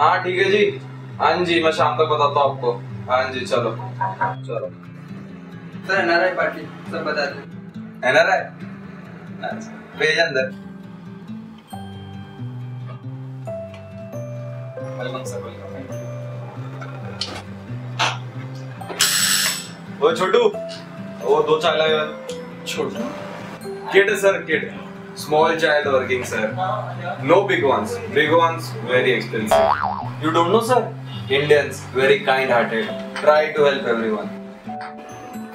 हाँ ठीक है जी। हाँ जी मैं शाम तक बताता हूँ आपको। हाँ जी चलो। चलो। सर एनआरआई पार्टी सब बता दें एनआरआई? अच्छा भेज अंदर। सर वो छोटू। वो दो चाय लाए Chhotu. Kid sir kid small child working sir. No big ones. Big ones very expensive. You don't know sir? Indians very kind hearted try to help everyone.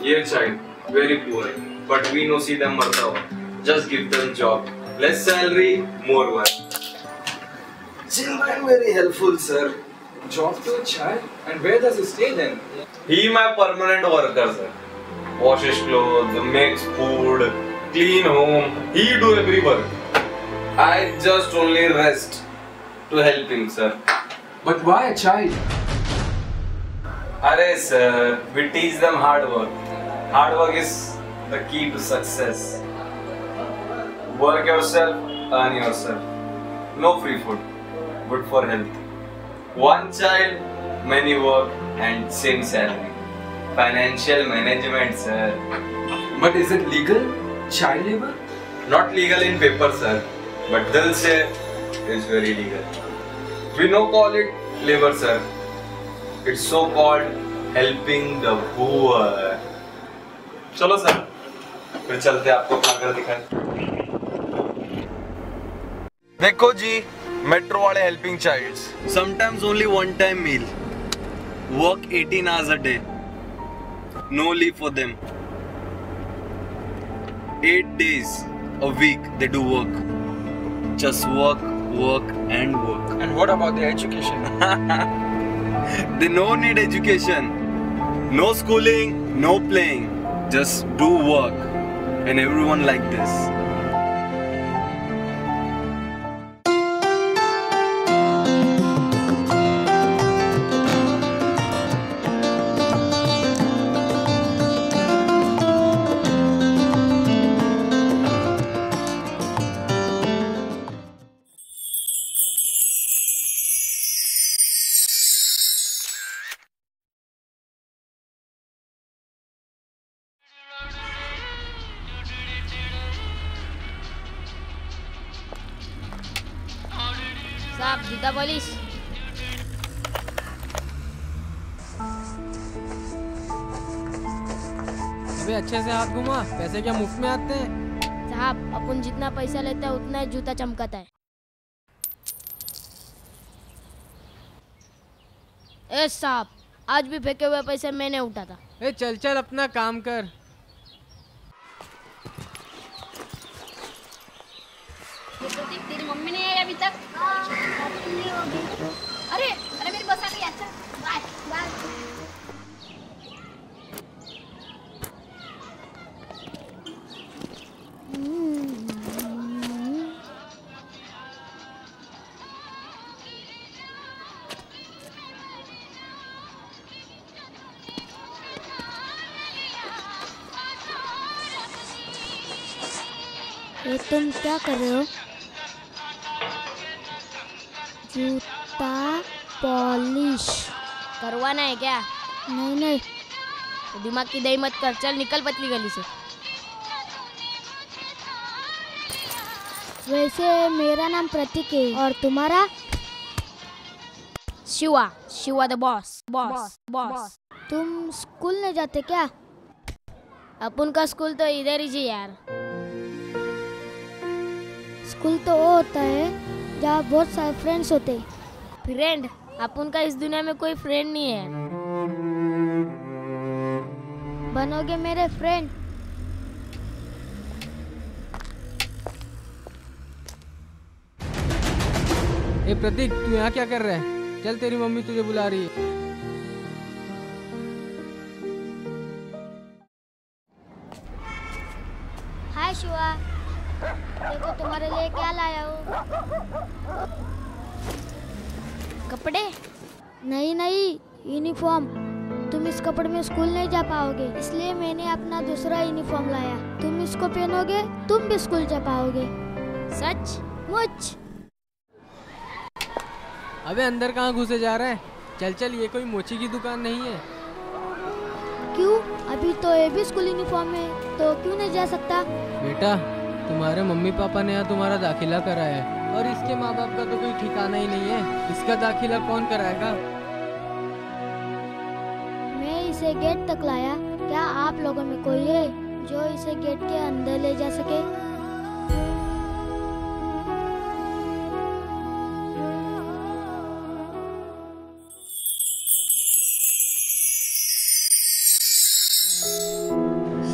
Here child very poor. But we no see them marta hua. just give them job. Less salary more work. Children very helpful sir. Job to a child and where does he stay then? He my permanent worker sir. Washes clothes makes food clean home he do every work i just only rest to help him sir but why a child Arey sir, we teach them hard work. Hard work is the key to success. Work yourself, earn yourself. No free food. Good for health. One child, many work and same salary. Financial management, sir. but is it legal child labor Not legal in paper, sir. But they'll say it's very legal. We no call it labor, sir. It's so called helping the poor. चलो sir फिर चलते हैं, आपको अपना घर दिखाएँ देखो जी मेट्रो वाले helping childs sometimes only one time meal work 18 hours a day no leave for them 8 days a week they do work. Just work work and work. And what about their education? They no need education. No schooling no playing. Just do work. And everyone like this साहब जूता polish अबे अच्छे से हाथ घुमा पैसे क्या मुफ़्त में आते हैं? साहब अपन जितना पैसा लेते हैं उतना ही जूता चमकाता है। ए साहब आज भी फेंके हुए पैसे मैंने उठा था ए चल चल अपना काम कर। ये तुम क्या कर रहे हो? जूता पॉलिश। करवाना है क्या? नहीं नहीं। तो दिमाग की दही मत कर चल निकल पतली गली से। वैसे मेरा नाम प्रतीक है और तुम्हारा? Shiva Shiva the boss boss boss. तुम स्कूल नहीं जाते क्या? अपन का स्कूल तो इधर ही जी यार। स्कूल तो वो होता है जहाँ बहुत सारे फ्रेंड्स होते हैं। फ्रेंड अपन का इस दुनिया में कोई फ्रेंड नहीं है। बनोगे मेरे फ्रेंड ए प्रतीक तू यहाँ क्या कर रहा है? चल तेरी मम्मी तुझे बुला रही है। हाय शिवा देखो तुम्हारे लिए क्या लाया हूँ। कपड़े? नहीं नहीं यूनिफॉर्म तुम इस कपड़े में स्कूल नहीं जा पाओगे। इसलिए मैंने अपना दूसरा यूनिफॉर्म लाया। तुम इसको पहनोगे तुम भी स्कूल जा पाओगे। सच? मुच अबे अंदर कहाँ घुसे जा रहे हैं? चल चल ये कोई मोची की दुकान नहीं है। क्यों? अभी तो ये भी स्कूल यूनिफॉर्म है, तो क्यों नहीं जा सकता? बेटा तुम्हारे मम्मी पापा ने यहाँ तुम्हारा दाखिला कराया है। और इसके माँ बाप का तो कोई ठिकाना ही नहीं है। इसका दाखिला कौन कराएगा? मैं इसे गेट तक लाया। क्या आप लोगों में कोई है जो इसे गेट के अंदर ले जा सके?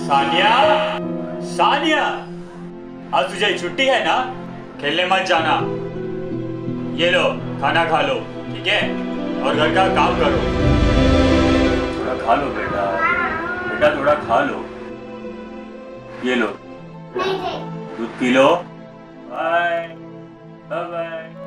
सानिया? सानिया? आज तुझे छुट्टी है ना? खेलने मत जाना। ये लो खाना खा लो ठीक है? और घर का काम करो। थोड़ा खा लो बेटा। बेटा थोड़ा खा लो। ये लो। दूध पी लो। Bye bye bye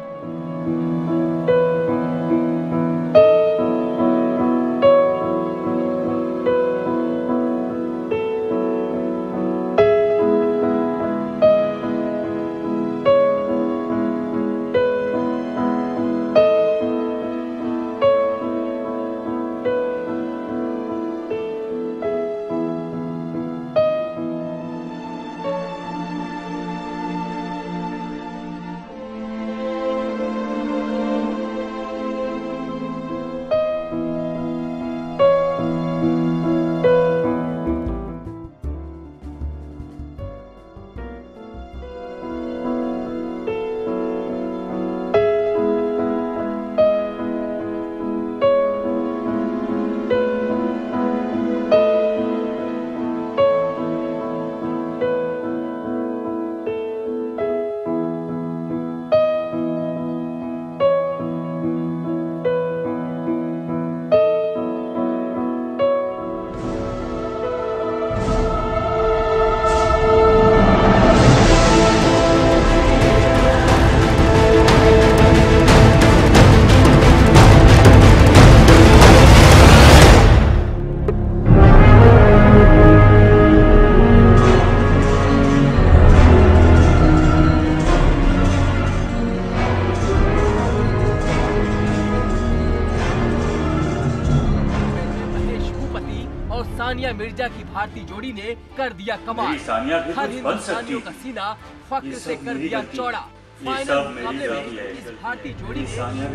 Sania Mirza की भारतीय जोड़ी ने कर दिया कमाल। सानिया हर कुछ बन सकती। हिंदुस्तानियों का सीना फख्र से कर दिया चौड़ा। ये फाइनल मुकाबले में इस भारतीय जोड़ी ने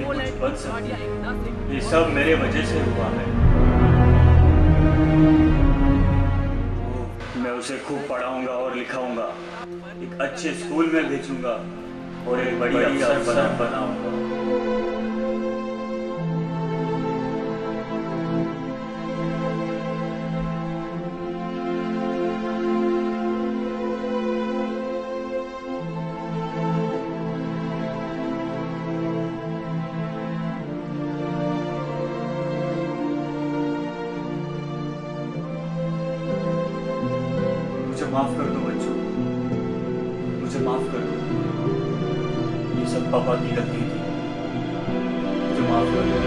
पोलैंड को ये सब मेरे वजह से हुआ है। मैं उसे खूब पढ़ाऊँगा और लिखाऊँगा। एक अच्छे स्कूल में भेजूँगा और एक बड़ी अफसर बनाऊँगा। माफ़ कर दो बच्चों। मुझे माफ़ कर दो। ये सब पापा की गलती थी। मुझे माफ़ कर दो।